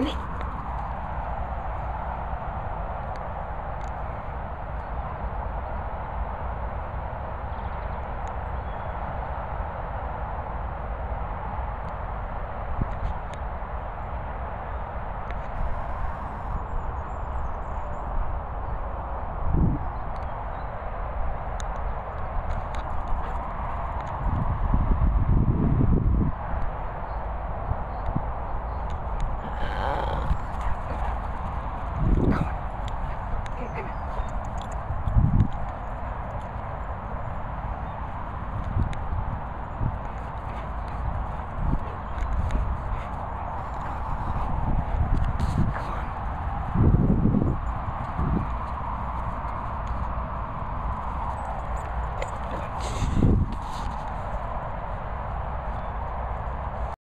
ekki.